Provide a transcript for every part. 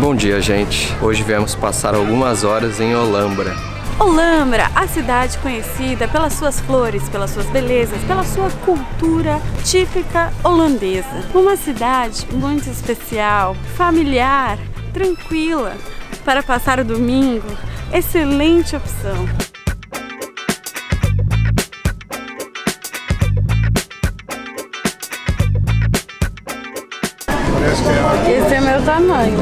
Bom dia, gente. Hoje viemos passar algumas horas em Olambra. Olambra, a cidade conhecida pelas suas flores, pelas suas belezas, pela sua cultura típica holandesa. Uma cidade muito especial, familiar, tranquila para passar o domingo. Excelente opção. Esse é meu tamanho.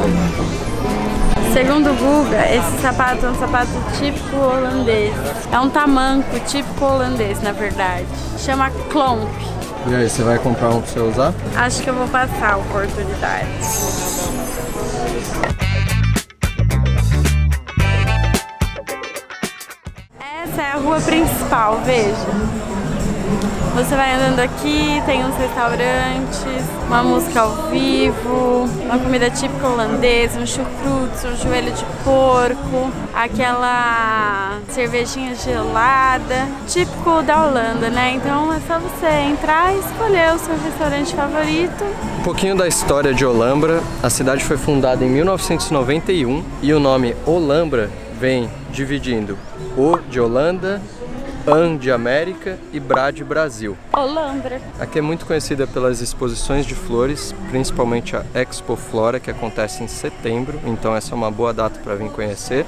Segundo o Guga, esse sapato é um sapato típico holandês. É um tamanco típico holandês, na verdade. Chama Klomp. E aí, você vai comprar um pra você usar? Acho que eu vou passar a oportunidade. Essa é a rua principal, veja. Você vai andando aqui, tem uns restaurantes, uma música ao vivo, uma comida típica holandesa, um chucrute, um joelho de porco, aquela cervejinha gelada, típico da Holanda, né? Então é só você entrar e escolher o seu restaurante favorito. Um pouquinho da história de Olambra. A cidade foi fundada em 1991 e o nome Olambra vem dividindo O de Holanda AN de América e BRA de Brasil. Olambra. Aqui é muito conhecida pelas exposições de flores, principalmente a Expo Flora, que acontece em setembro, então essa é uma boa data para vir conhecer.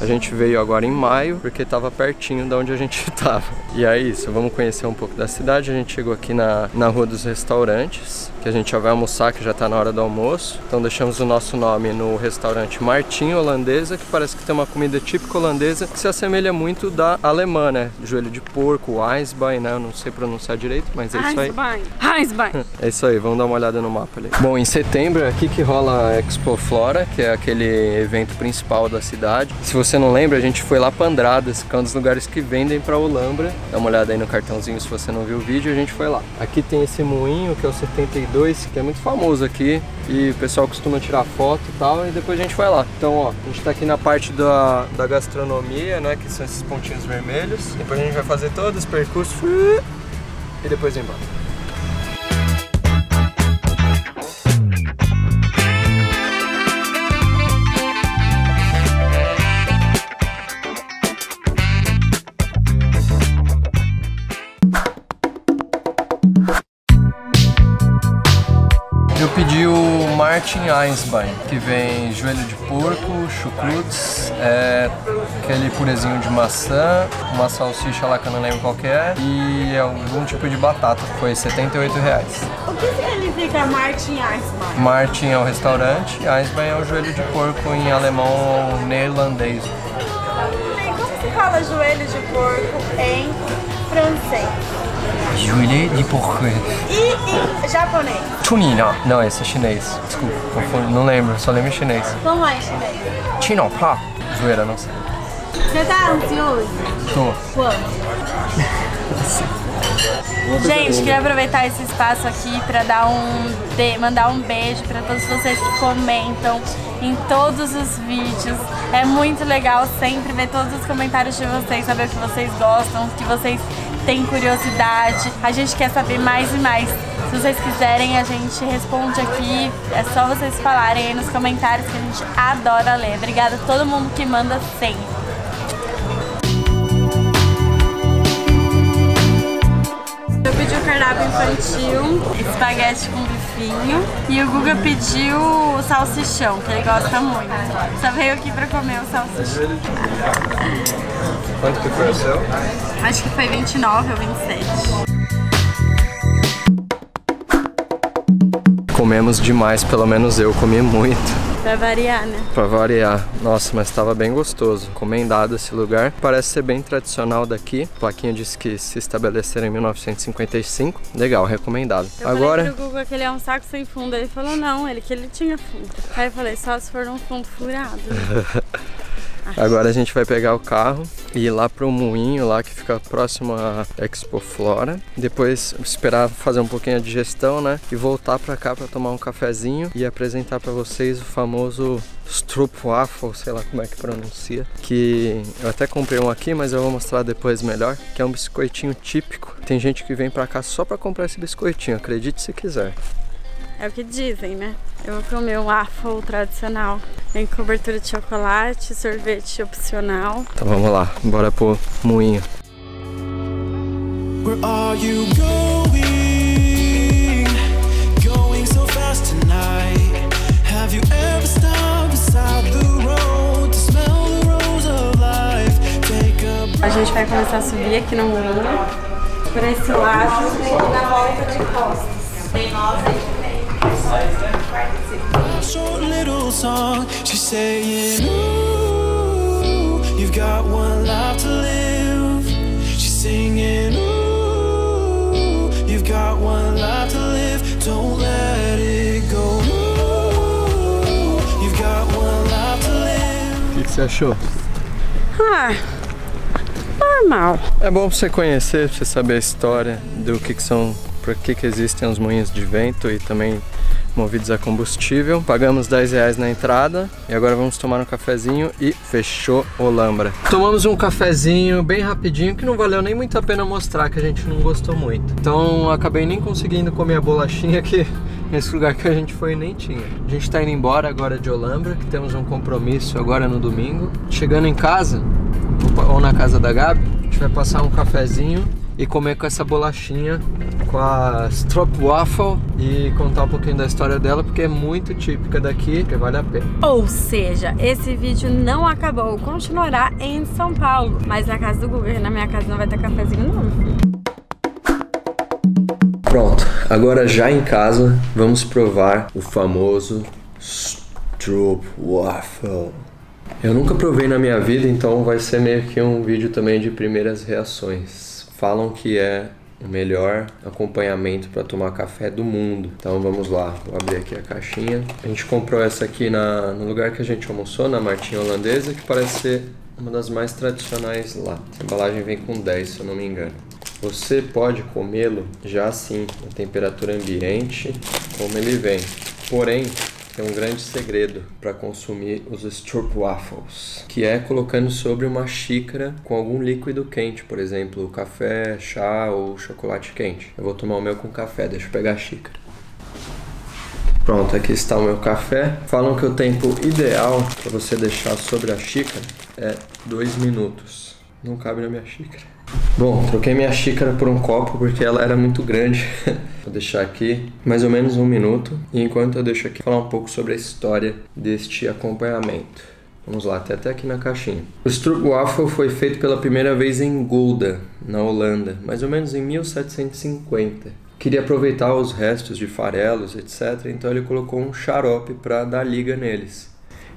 A gente veio agora em maio, porque estava pertinho da onde a gente estava. E é isso, vamos conhecer um pouco da cidade. A gente chegou aqui na, na Rua dos Restaurantes, que a gente já vai almoçar, que já está na hora do almoço. Então deixamos o nosso nome no restaurante Martim Holandesa, que parece que tem uma comida típica holandesa, que se assemelha muito da alemã, né? Joelho de porco, Eisbein, né? Eu não sei pronunciar direito, mas é isso aí. Eisbein. Eisbein. É isso aí, vamos dar uma olhada no mapa ali. Bom, em setembro é aqui que rola a Expo Flora, que é aquele evento principal da cidade. Se você não lembra, a gente foi lá para Andradas, que é um dos lugares que vendem para Olambra. Dá uma olhada aí no cartãozinho se você não viu o vídeo, a gente foi lá. Aqui tem esse moinho, que é o 72, que é muito famoso aqui. E o pessoal costuma tirar foto e tal, e depois a gente vai lá. Então, ó, a gente tá aqui na parte da, da gastronomia, né, que são esses pontinhos vermelhos. Depois a gente vai fazer todo esse percurso e depois embora. Martin Eisbein, que vem joelho de porco, chucrutes, é, aquele purezinho de maçã, uma salsicha lá que eu não lembro qual que é, e algum tipo de batata, foi 78 reais. O que significa Martin Eisbein? Martin é o restaurante, Eisbein é o joelho de porco em alemão ou neerlandês. Como se fala joelho de porco em francês? Joelho de porco. E japonês? Tunina. Não, esse é chinês. Desculpa, não lembro, só lembro chinês. Como é em chinês? Chino, pá. Zoeira, não sei. Você tá ansioso? Tô. Quando? Gente, queria aproveitar esse espaço aqui para dar um de, mandar um beijo para todos vocês que comentam em todos os vídeos. É muito legal sempre ver todos os comentários de vocês, saber o que vocês gostam, o que vocês têm curiosidade. A gente quer saber mais e mais. Se vocês quiserem, a gente responde aqui. É só vocês falarem aí nos comentários que a gente adora ler. Obrigada a todo mundo que manda sempre. Eu pedi o cardápio infantil, espaguete com E o Guga pediu o salsichão, que ele gosta muito. Só veio aqui pra comer o salsichão. Quanto que foi o seu? Acho que foi 29 ou 27. Comemos demais, pelo menos eu comi muito. Pra variar, né? Pra variar. Nossa, mas estava bem gostoso. Comendado esse lugar. Parece ser bem tradicional daqui. A plaquinha disse que se estabeleceram em 1955. Legal, recomendado. Eu Agora, falei pro Guga que ele é um saco sem fundo. Ele falou não, ele que ele tinha fundo. Aí eu falei, só se for num fundo furado. Agora a gente vai pegar o carro e ir lá pro moinho lá que fica próximo à Expo Flora. Depois esperar fazer um pouquinho a digestão, né? E voltar pra cá pra tomar um cafezinho e apresentar pra vocês o famoso Stroopwafel, sei lá como é que pronuncia, que eu até comprei um aqui, mas eu vou mostrar depois melhor, que é um biscoitinho típico. Tem gente que vem pra cá só pra comprar esse biscoitinho, acredite se quiser. É o que dizem, né? Eu vou comer um waffle tradicional. Tem cobertura de chocolate, sorvete opcional. Então vamos lá, bora pro moinho. Where are you going? Going so fast tonight. Have you ever stopped beside the road to smell the rose of life? Take a... a gente vai começar a subir aqui no moinho. Por esse lado, na volta de costas. Tem nós aí Short little song, she's saying, Ooh, you've got one life to live. She's singing, Ooh, you've got one life to live. Don't let it go. Ooh, you've got one life to live. O que você achou? Ah, normal. É bom você conhecer, você saber a história do que, que são, por que, que existem os moinhos de vento e também movidos a combustível. Pagamos 10 reais na entrada e agora vamos tomar um cafezinho e fechou o Lambra. Tomamos um cafezinho bem rapidinho que não valeu nem muito a pena mostrar que a gente não gostou muito. Então acabei nem conseguindo comer a bolachinha que nesse lugar que a gente foi nem tinha. A gente tá indo embora agora de Olambra, que temos um compromisso agora no domingo. Chegando em casa, ou na casa da Gabi, a gente vai passar um cafezinho e comer com essa bolachinha com a Stroopwafel e contar um pouquinho da história dela porque é muito típica daqui, que vale a pena. Ou seja, esse vídeo não acabou, continuará em São Paulo, mas na casa do Google, na minha casa não vai ter cafezinho não. Pronto, agora já em casa vamos provar o famoso Stroopwafel. Eu nunca provei na minha vida, então vai ser meio que um vídeo também de primeiras reações falam que é o melhor acompanhamento para tomar café do mundo. Então vamos lá, vou abrir aqui a caixinha. A gente comprou essa aqui na, no lugar que a gente almoçou, na Martinha Holandesa, que parece ser uma das mais tradicionais lá. A embalagem vem com 10, se eu não me engano. Você pode comê-lo já assim, na temperatura ambiente, como ele vem. Porém, tem um grande segredo para consumir os Stroopwafels, que é colocando sobre uma xícara com algum líquido quente, por exemplo, café, chá ou chocolate quente. Eu vou tomar o meu com café, deixa eu pegar a xícara. Pronto, aqui está o meu café. Falam que o tempo ideal para você deixar sobre a xícara é 2 minutos. Não cabe na minha xícara. Bom, troquei minha xícara por um copo porque ela era muito grande. Vou deixar aqui mais ou menos um minuto. E enquanto eu deixo aqui, falar um pouco sobre a história deste acompanhamento. Vamos lá, até, até aqui na caixinha. O Stroopwafel foi feito pela primeira vez em Gouda, na Holanda, mais ou menos em 1750. Queria aproveitar os restos de farelos, etc. Então ele colocou um xarope para dar liga neles.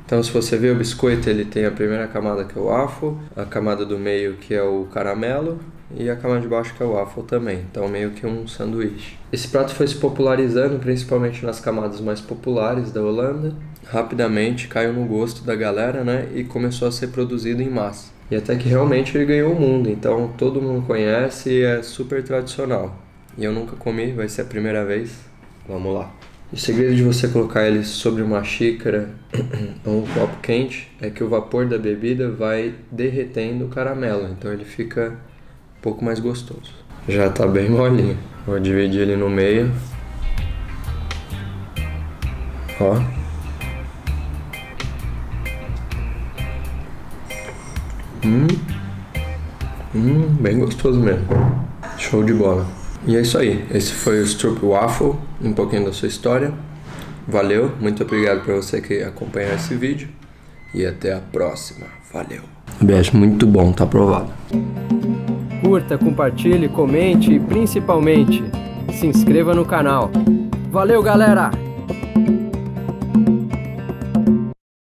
Então, se você vê o biscoito, ele tem a primeira camada que é o waffle, a camada do meio que é o caramelo e a camada de baixo que é o waffle também. Então, meio que um sanduíche. Esse prato foi se popularizando principalmente nas camadas mais populares da Holanda. Rapidamente caiu no gosto da galera, né? E começou a ser produzido em massa. E até que realmente ele ganhou o mundo. Então, todo mundo conhece e é super tradicional. E eu nunca comi, vai ser a primeira vez. Vamos lá. O segredo de você colocar ele sobre uma xícara ou um copo quente é que o vapor da bebida vai derretendo o caramelo, então ele fica um pouco mais gostoso. Já está bem molinho. Vou dividir ele no meio. Ó. Hum. Hum, bem gostoso mesmo. Show de bola. E é isso aí. Esse foi o Stroop Waffle, um pouquinho da sua história. Valeu, muito obrigado para você que acompanhou esse vídeo. E até a próxima. Valeu. Beijo, muito bom, tá aprovado. Curta, compartilhe, comente e principalmente se inscreva no canal. Valeu, galera!